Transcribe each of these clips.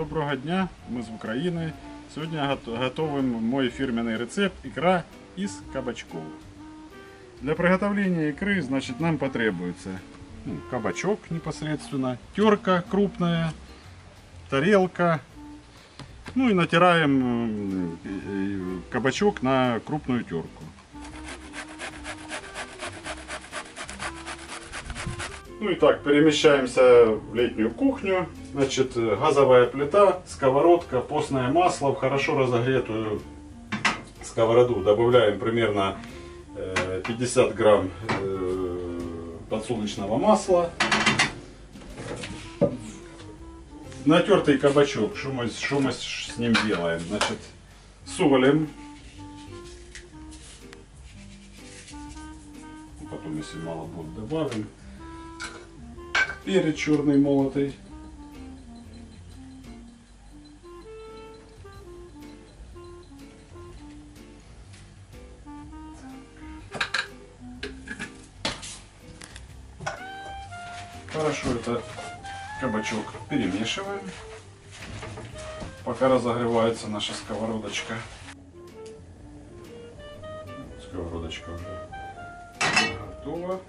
Доброго дня, ми з України. Сьогодні гот- готовим мой фирменный рецепт икра из кабачков. Для приготовления икры, значит, нам потребуется ну, кабачок непосредственно, терка крупная, тарелка, ну и натираем кабачок на крупную терку. Ну и так, перемещаемся в летнюю кухню. Значит, э, газовая плита, сковородка, постное масло в хорошо разогретую сковороду. Добавляем примерно э, 50 грамм э, подсолнечного масла. Натертый кабачок, что мы, что мы с ним делаем? Значит, солим. Потом, если мало будет, добавим перец черный молотый. Хорошо это кабачок перемешиваем, пока разогревается наша сковородочка. Сковородочка уже готова.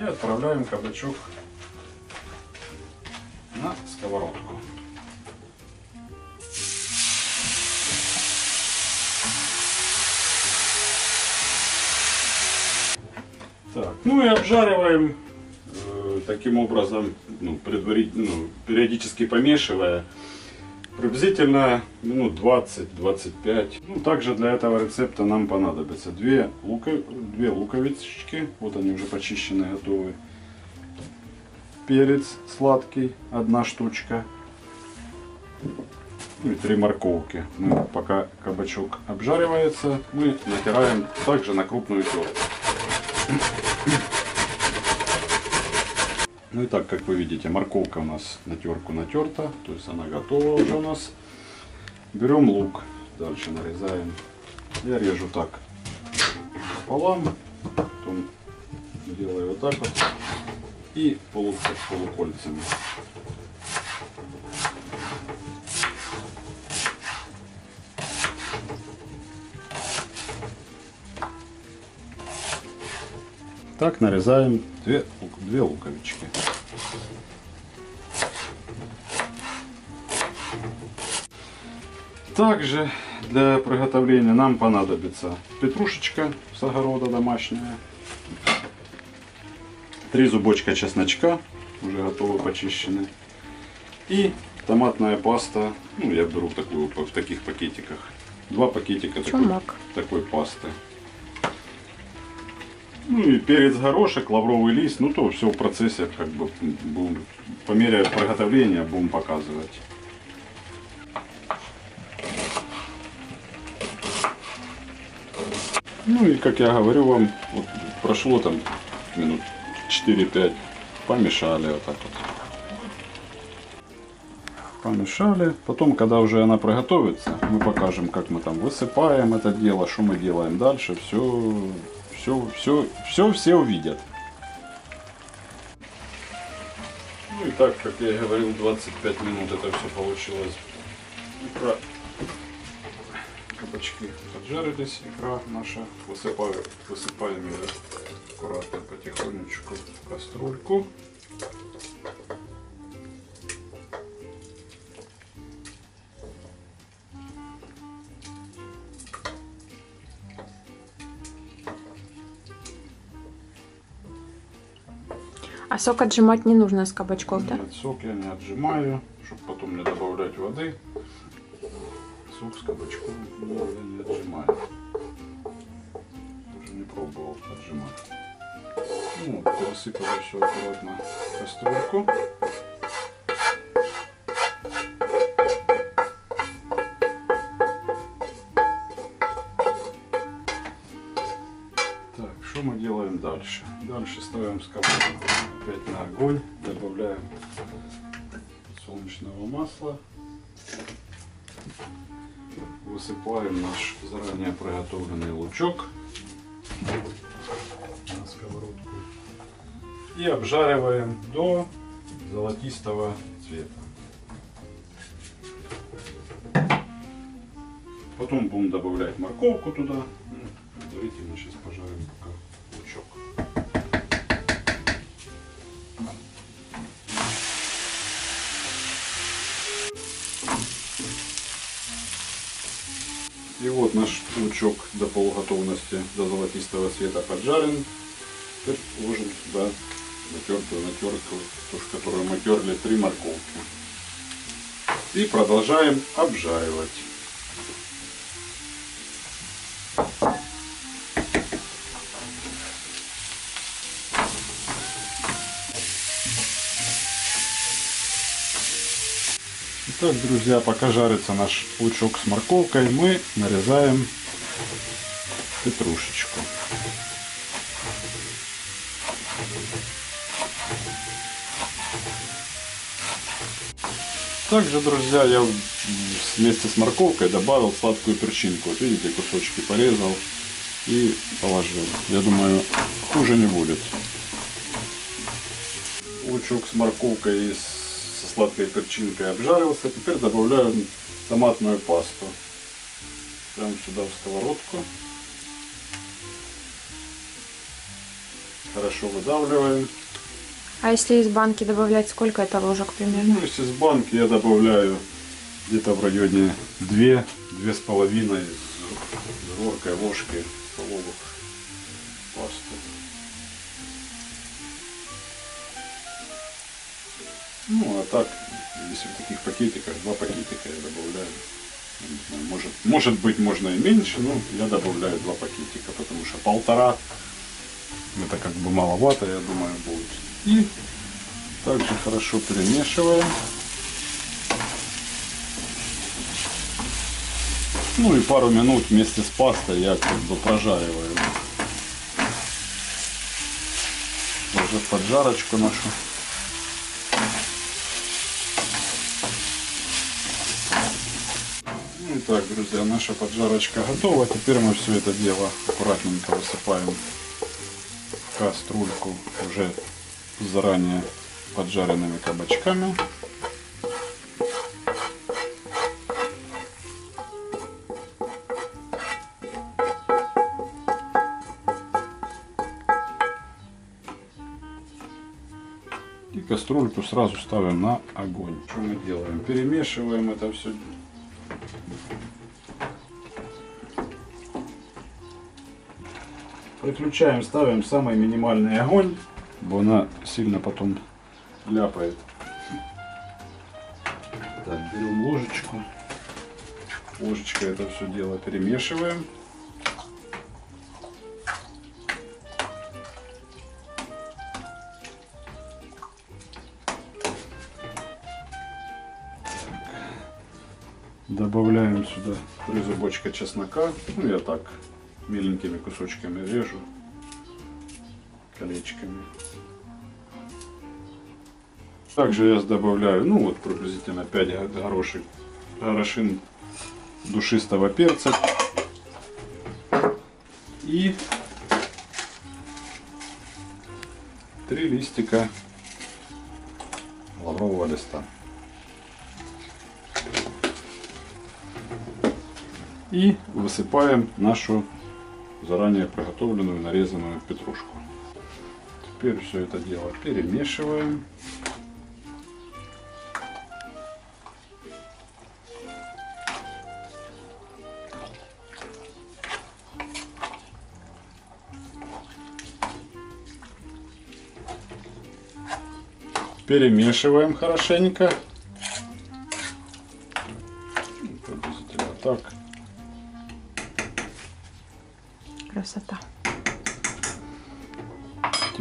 И отправляем кабачок Так, ну и обжариваем э, таким образом, ну, предварительно, ну, периодически помешивая, приблизительно минут 20-25. Ну, также для этого рецепта нам понадобится две, лука, две луковички, вот они уже почищенные, готовы. Перец сладкий, одна штучка. Ну и три морковки. Мы, пока кабачок обжаривается, мы натираем также на крупную терку. Ну и так, как вы видите, морковка у нас на терку натерта, то есть она готова уже у нас. Берем лук, дальше нарезаем. Я режу так пополам, потом делаю вот так вот и полу, полукольцами. Так нарезаем две, две луковички. Также для приготовления нам понадобится петрушечка с огорода домашняя, три зубочка чесночка, уже готовы почищены, и томатная паста, ну я беру такую в таких пакетиках, два пакетика такой, такой пасты. Ну и перец, горошек, лавровый лист, ну то все в процессе как бы будем, по мере приготовления будем показывать. Ну и как я говорю вам, вот прошло там минут 4-5, помешали вот так вот. Помешали. Потом, когда уже она приготовится, мы покажем, как мы там высыпаем это дело, что мы делаем дальше. Все, все, все, все, все увидят. Ну и так, как я и говорил, 25 минут это все получилось. Икра. Кабачки поджарились, икра наша. Высыпаю, высыпаем ее аккуратно, потихонечку в кастрюльку. А сок отжимать не нужно с кабачков, да? Нет, сок я не отжимаю, чтобы потом не добавлять воды. Сок с кабачком я не отжимаю. Даже не пробовал отжимать. Ну, вот, пересыпаю все аккуратно кастрюльку. Дальше? Дальше ставим сковородку опять на огонь, добавляем солнечного масла, высыпаем наш заранее приготовленный лучок на сковородку. и обжариваем до золотистого цвета. Потом будем добавлять морковку туда. Наш лучок до полуготовности, до золотистого цвета поджарен. Теперь ложим сюда натертую натерку, тушь, которую мы терли, три морковки. И продолжаем обжаривать. Итак, друзья, пока жарится наш лучок с морковкой, мы нарезаем петрушечку. Также, друзья, я вместе с морковкой добавил сладкую перчинку. Вот видите, кусочки порезал и положил. Я думаю, хуже не будет. Лучок с морковкой и со сладкой перчинкой обжарился. Теперь добавляю томатную пасту. Прямо сюда в сковородку. Хорошо выдавливаем. А если из банки добавлять, сколько это ложек примерно? Ну, если с банки я добавляю где-то в районе 2, две с половиной с горкой ложки Ну, а так, если в таких пакетиках, два пакетика я добавляю. Может, может быть, можно и меньше, но я добавляю два пакетика, потому что полтора это как бы маловато, я думаю, будет. И также хорошо перемешиваем. Ну и пару минут вместе с пастой я как бы прожариваю. Уже поджарочку нашу. Ну и так, друзья, наша поджарочка готова. Теперь мы все это дело аккуратненько высыпаем в кастрюльку уже заранее поджаренными кабачками. И кастрюльку сразу ставим на огонь. Что мы делаем? Перемешиваем это все. Приключаем, ставим самый минимальный огонь, бо она сильно потом ляпает. Так, берем ложечку. Ложечкой это все дело перемешиваем. Добавляем сюда три зубочка чеснока. Ну, я так меленькими кусочками режу. Колечками. Также я добавляю, ну вот приблизительно 5 горошек, горошин душистого перца. И три листика лаврового листа. И высыпаем нашу заранее приготовленную нарезанную петрушку. Теперь все это дело перемешиваем. Перемешиваем хорошенько.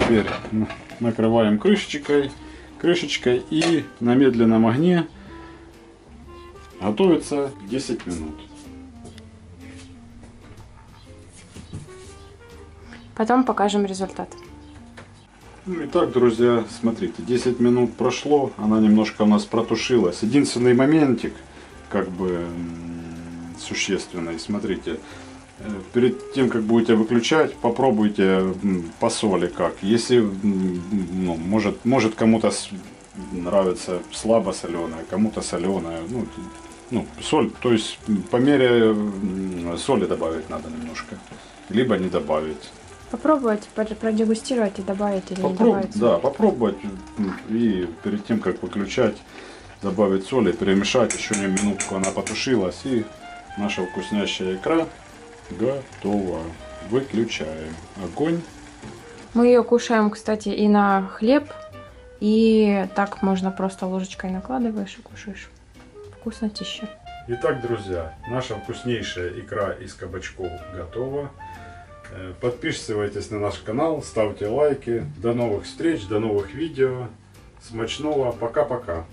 Теперь накрываем крышечкой, крышечкой и на медленном огне готовится 10 минут. Потом покажем результат. Ну, Итак, друзья, смотрите, 10 минут прошло, она немножко у нас протушилась. Единственный моментик, как бы существенный, смотрите, Перед тем, как будете выключать, попробуйте по соли как. Если ну, может, может кому-то нравится слабо соленая, кому-то соленая. Ну, ну, соль, то есть по мере соли добавить надо немножко. Либо не добавить. Попробовать, продегустировать и добавить или не Попроб- добавить. Да, попробовать и перед тем, как выключать, добавить соли, перемешать, еще на минутку она потушилась и наша вкуснящая икра готова. Выключаем огонь. Мы ее кушаем, кстати, и на хлеб, и так можно просто ложечкой накладываешь и кушаешь. Вкуснотища. Итак, друзья, наша вкуснейшая икра из кабачков готова. Э, Подписывайтесь на наш канал, ставьте лайки. До новых встреч, до новых видео. Смачного, пока-пока.